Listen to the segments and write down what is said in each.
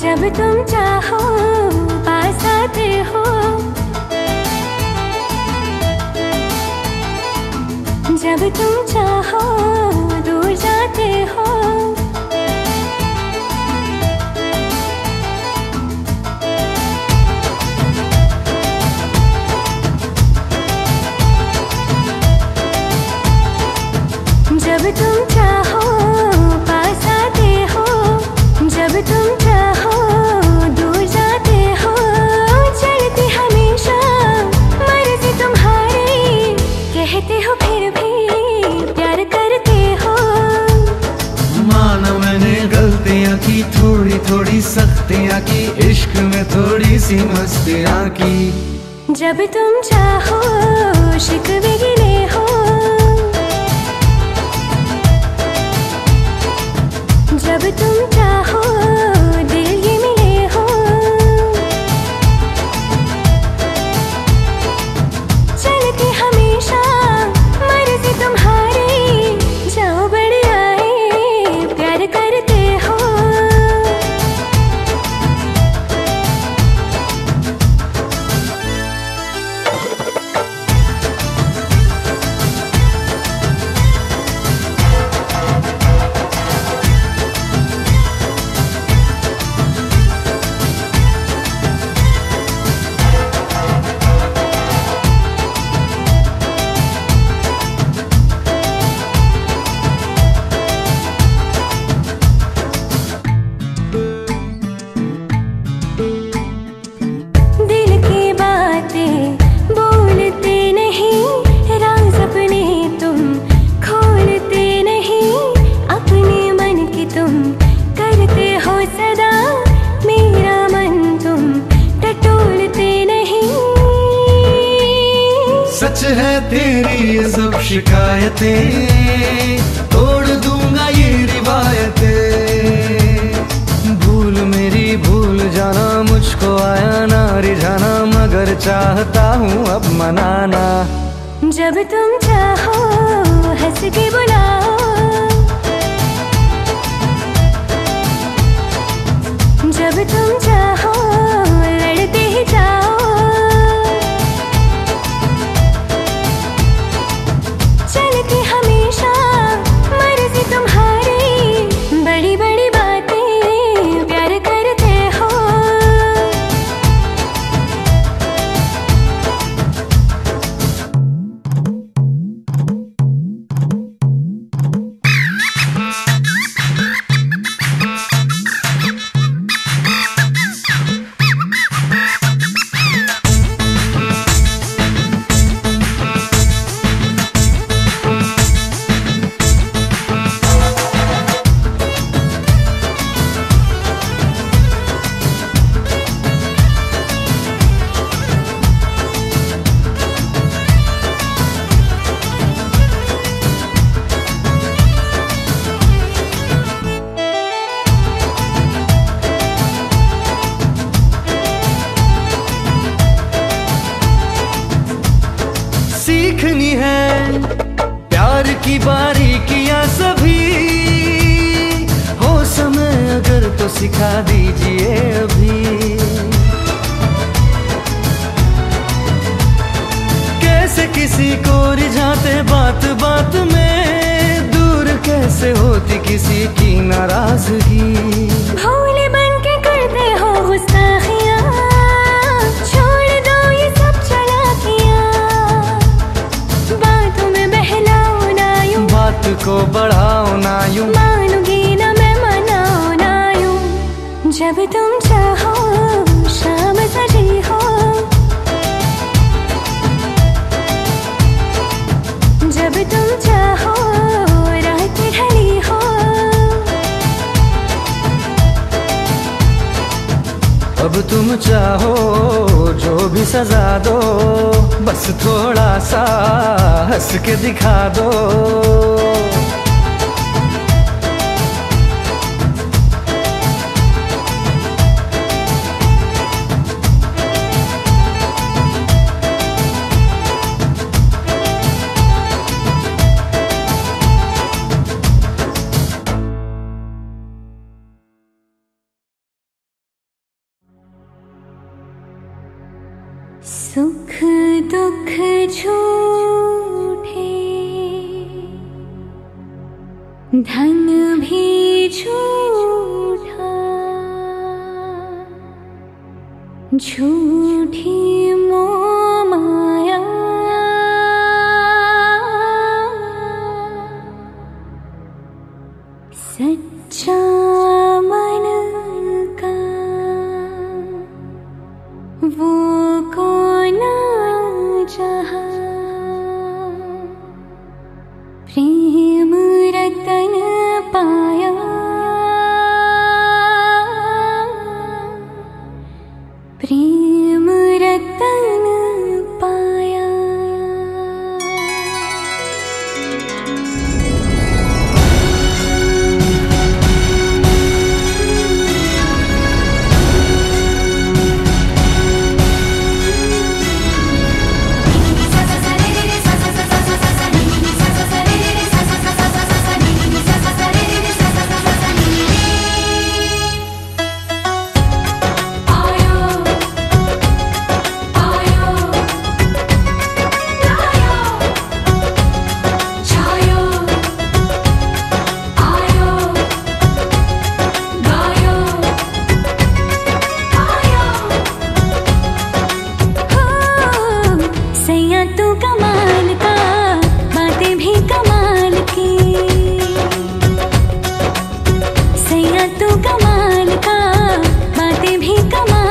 जब तुम चाहो पास आते हो। जब तुम चाहो, दूर जाते हो। जब तुम चाहो थोड़ी सी मस्तियाँ की जब तुम चाहो शिकवे गिले हो। चाहो जो भी सजा दो बस थोड़ा सा हंस के दिखा दो। किया तू तो कमाल का बातें भी कमाल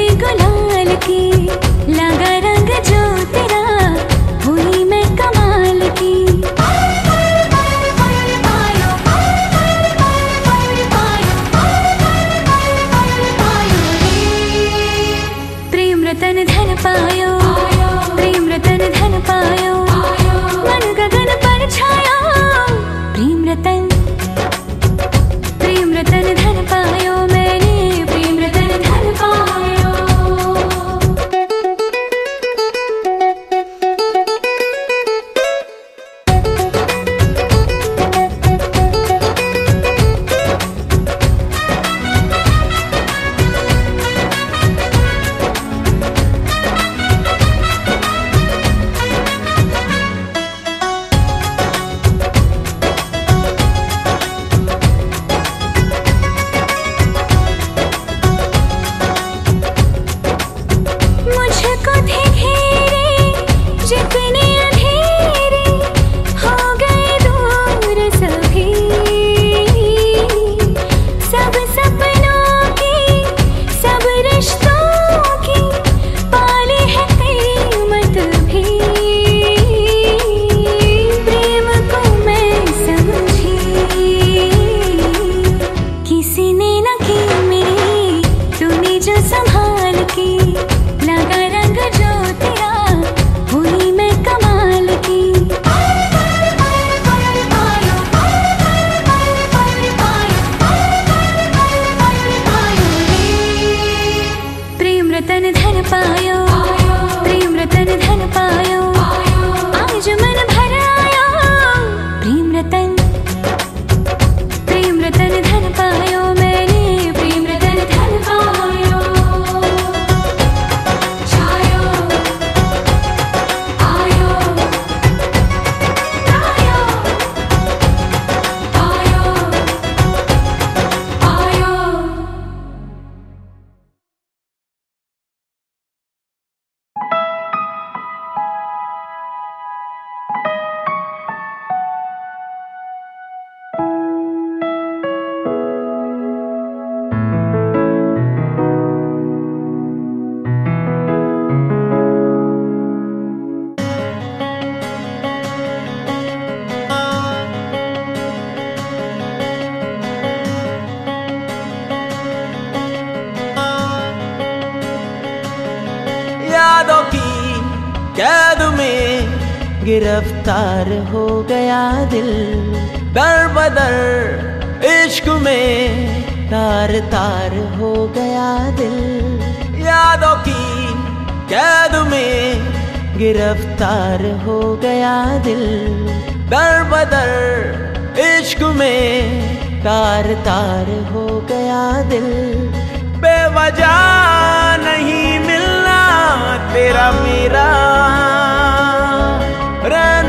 पे गुलाल की लगा रंग जो तेरा हुई मैं कमाल की। गिरफ़्तार हो गया दिल। दर बदर इश्क में तार तार हो गया दिल। यादों की कैद में गिरफ़्तार हो गया दिल। दर बदर इश्क में तार तार हो गया दिल। बेवजह नहीं मिलना तेरा मेरा। Ra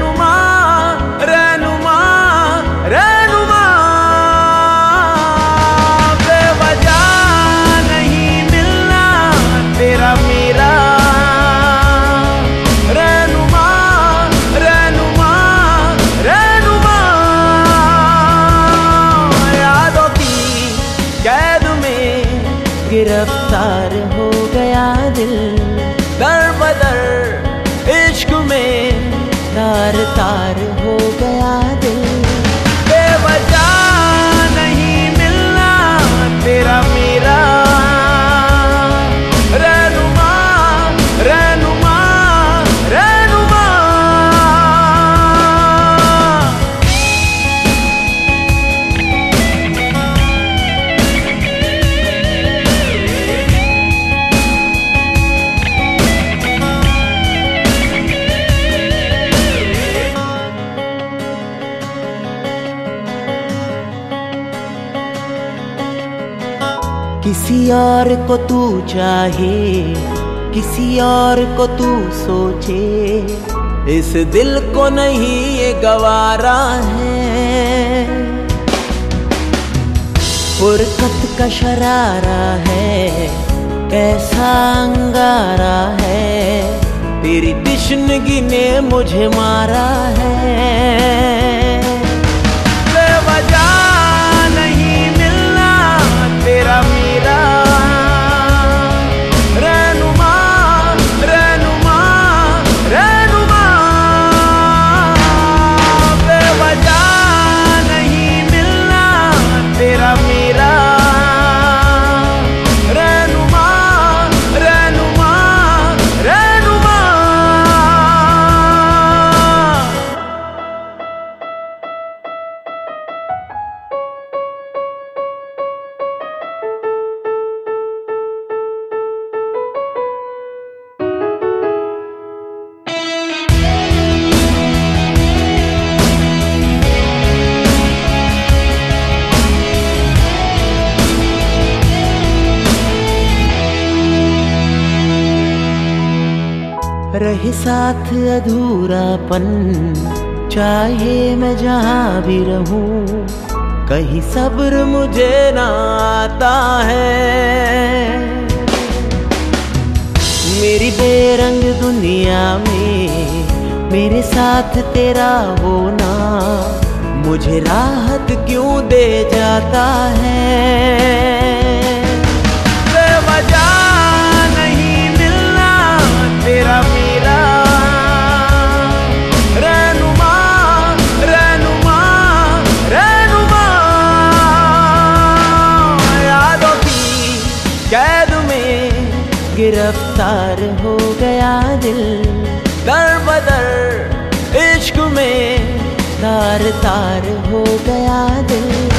और को तू चाहे, किसी और को तू सोचे। इस दिल को नहीं ये गवारा है। फुरकत का शरारा है, कैसा अंगारा है। तेरी तिश्नगी ने मुझे मारा है। रहे साथ अधूरापन। चाहे मैं जहाँ भी रहूँ, कहीं सब्र मुझे ना आता है। मेरी बेरंग दुनिया में, मेरे साथ तेरा होना, मुझे राहत क्यों दे जाता है? गिरफ़्तार हो गया दिल। दर बदर इश्क में तार तार हो गया दिल।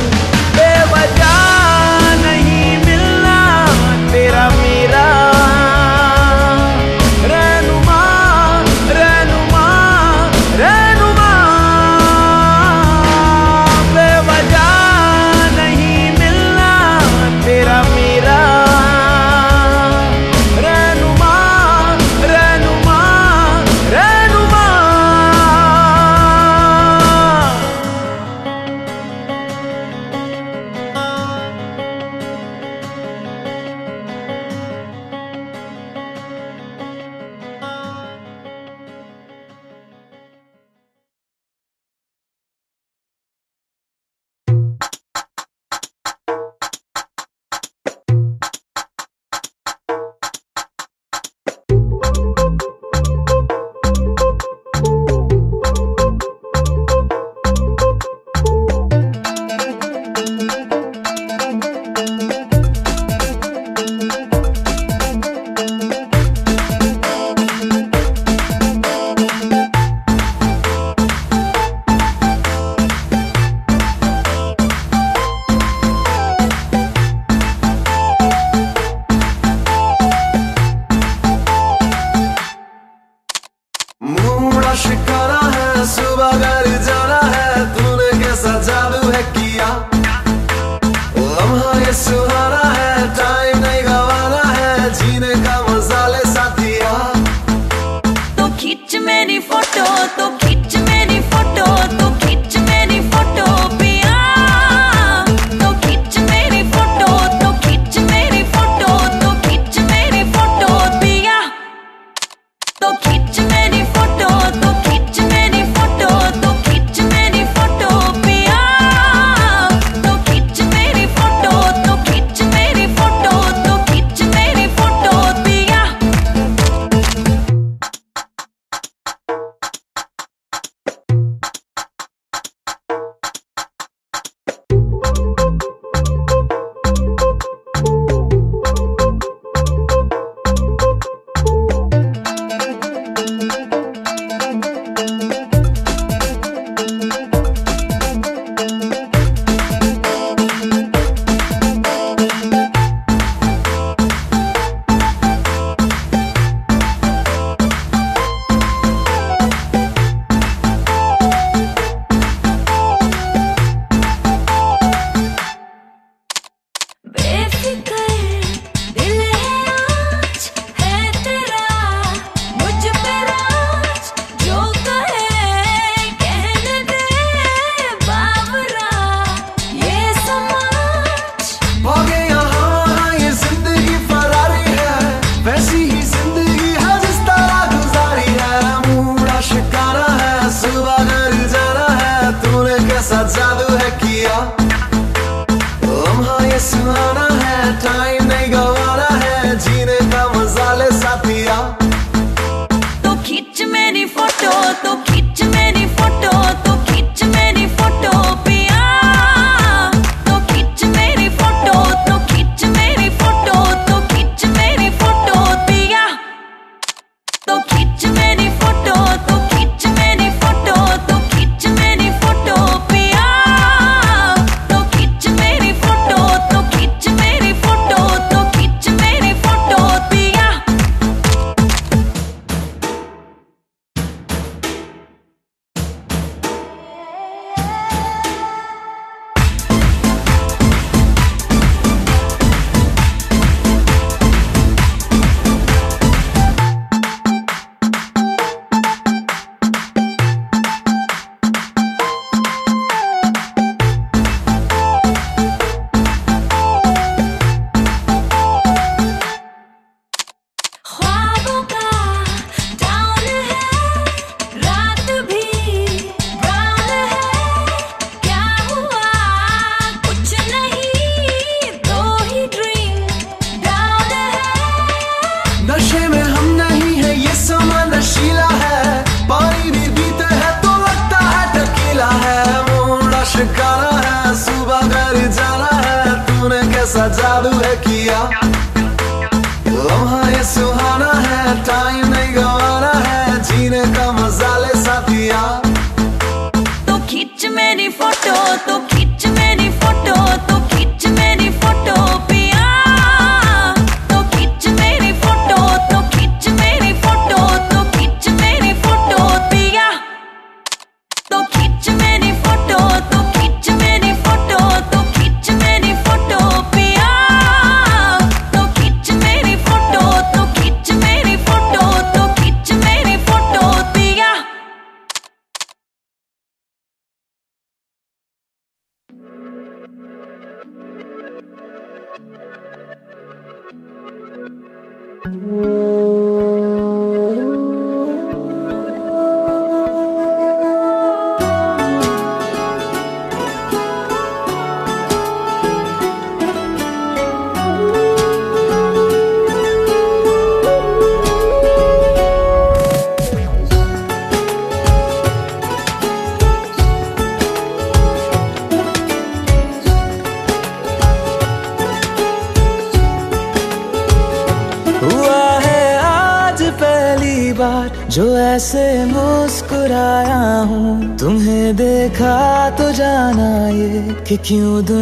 ये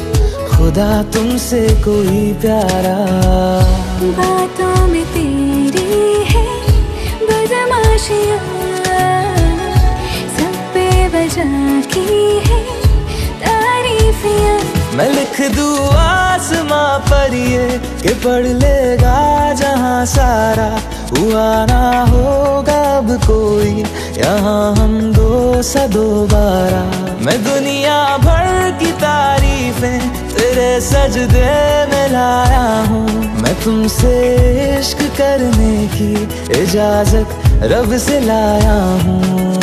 खुदा तुमसे कोई प्यारा। बातों में तेरी है बदमाशियाँ। सब पे बजा की है तारीफियाँ। मैं लिख दूँ आसमां पर ये कि पढ़ लेगा जहाँ सारा हुआ ना होगा अब कोई। यहाँ हम दो सा दोबारा मैं दुनिया भर की तारीफें तेरे सजदे में लाया हूँ। मैं तुमसे इश्क करने की इजाज़त रब से लाया हूँ।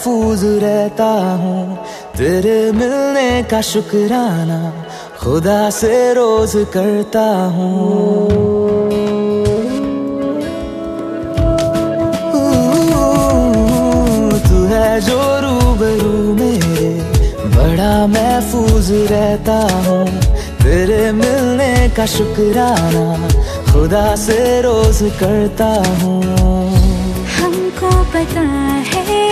महफूज रहता हूँ। तेरे मिलने का शुक्राना खुदा से रोज करता हूँ। तू है जो रूबरू मेरे बड़ा महफूज रहता हूँ। तेरे मिलने का शुक्राना खुदा से रोज करता हूँ। हमको पता है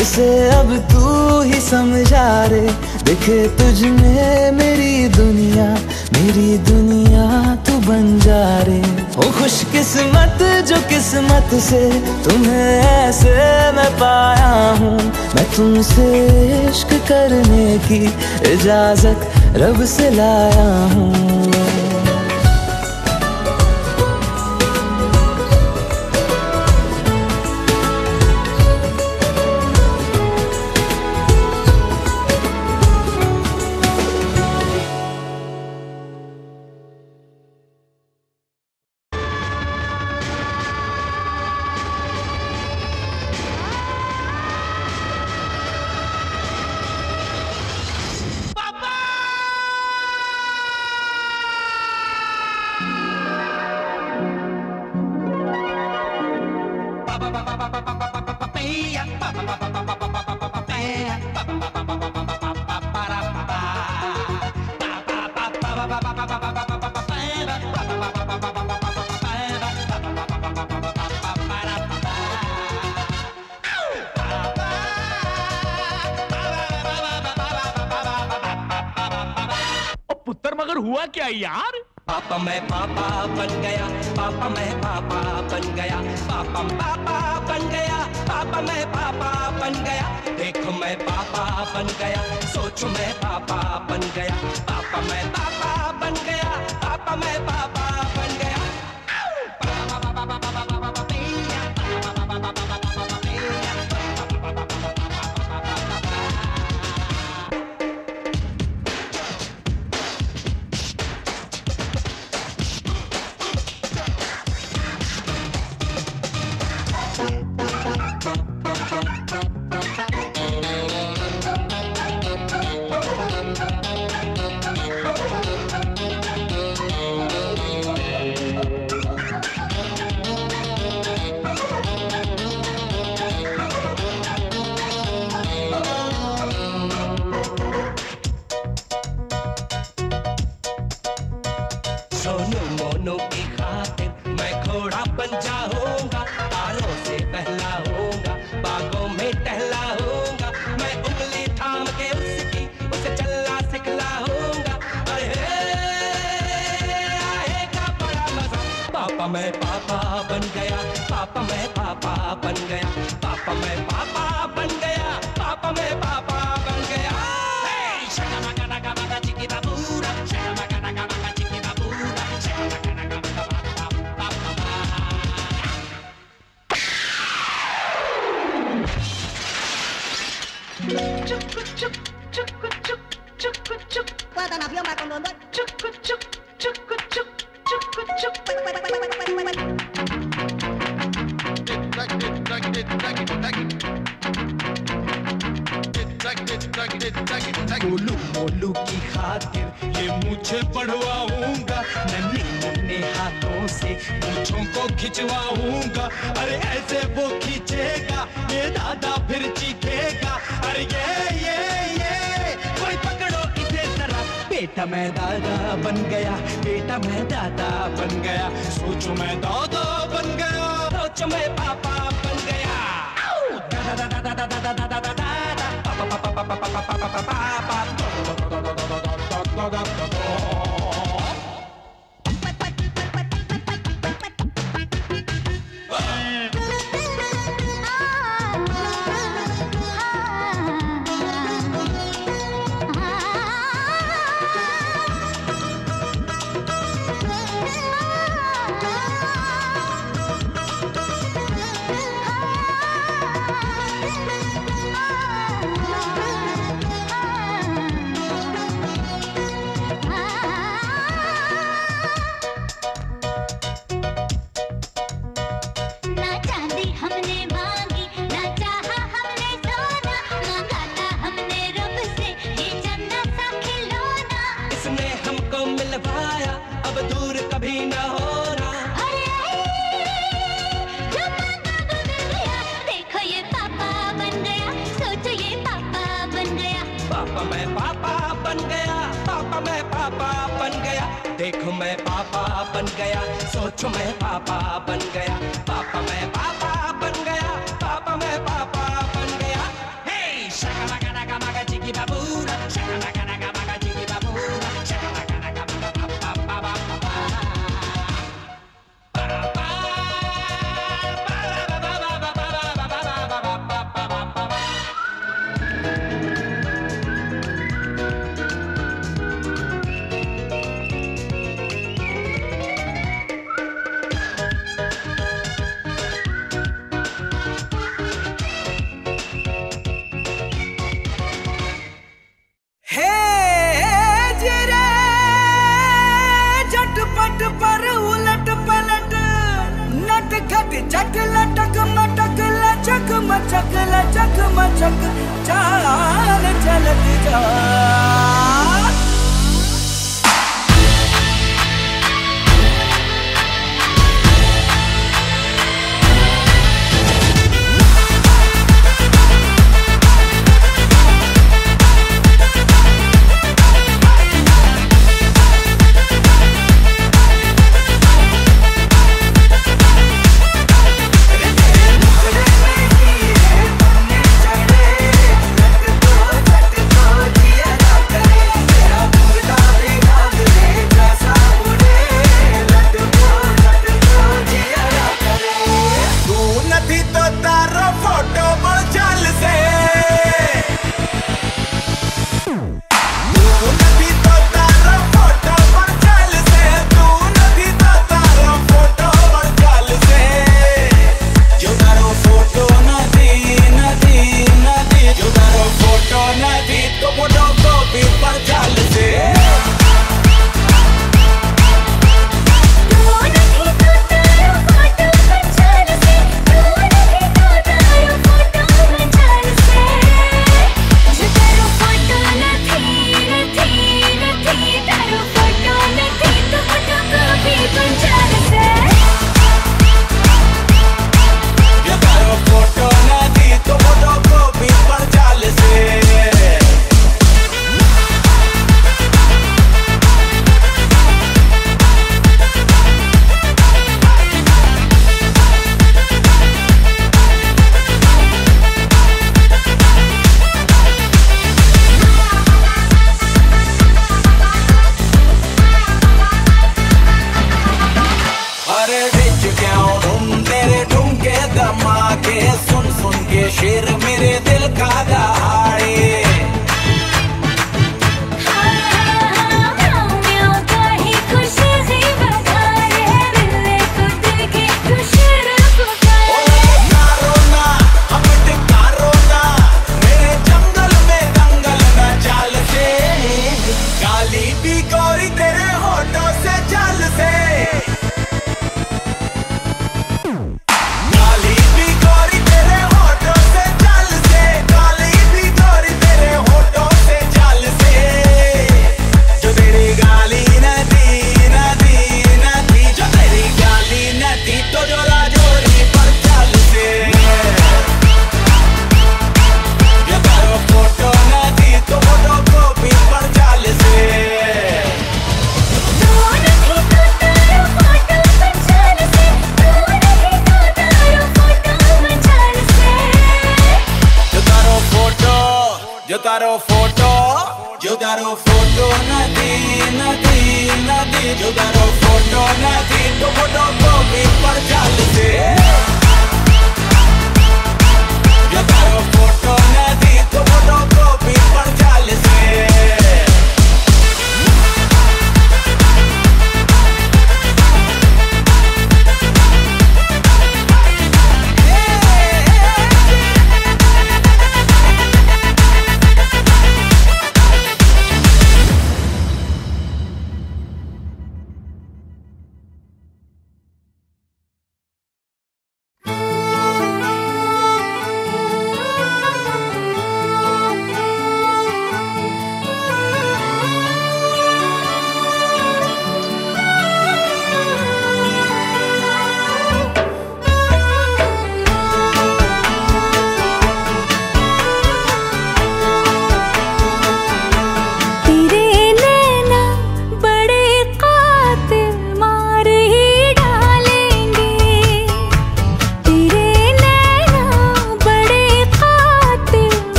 इसे अब तू ही समझा रे। दिखे तुझ में मेरी दुनिया मेरी दुनिया तू बन जा रे। ओ खुश किस्मत जो किस्मत से तुम्हें ऐसे मैं पाया हूँ। मैं तुमसे इश्क करने की इजाज़त रब से लाया हूँ। क्या यार? पापा मैं पापा बन गया, पापा मैं पापा बन गया, पापा पापा बन गया, पापा मैं पापा बन गया, देखो मैं पापा बन गया, सोचो मैं पापा बन गया, पापा मैं पापा बन गया, पापा मैं पापा पापा मैं पापा बन गया, पापा मैं पापा बन गया, पापा मैं पापा बन गया। खिंचवाऊँगा। अरे ऐसे वो खींचेगा ये दादा फिर चीखेगा। अरे ये ये ये कोई पकड़ो इसे जरा। बेटा मैं दादा बन गया बेटा मैं दादा बन गया। सोचो मैं दादा बन गया सोचो मैं पापा बन गया। दादा दादा दादा दादा दादा दादा।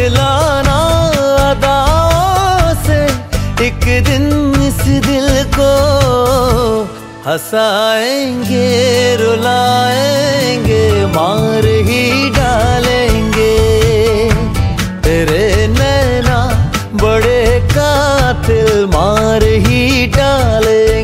दिलाना एक दिन इस दिल को हंसाएँगे, रुलाएँगे, मार ही डालेंगे। तेरे नैना बड़े कातिल मार ही डालेंगे।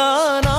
நானா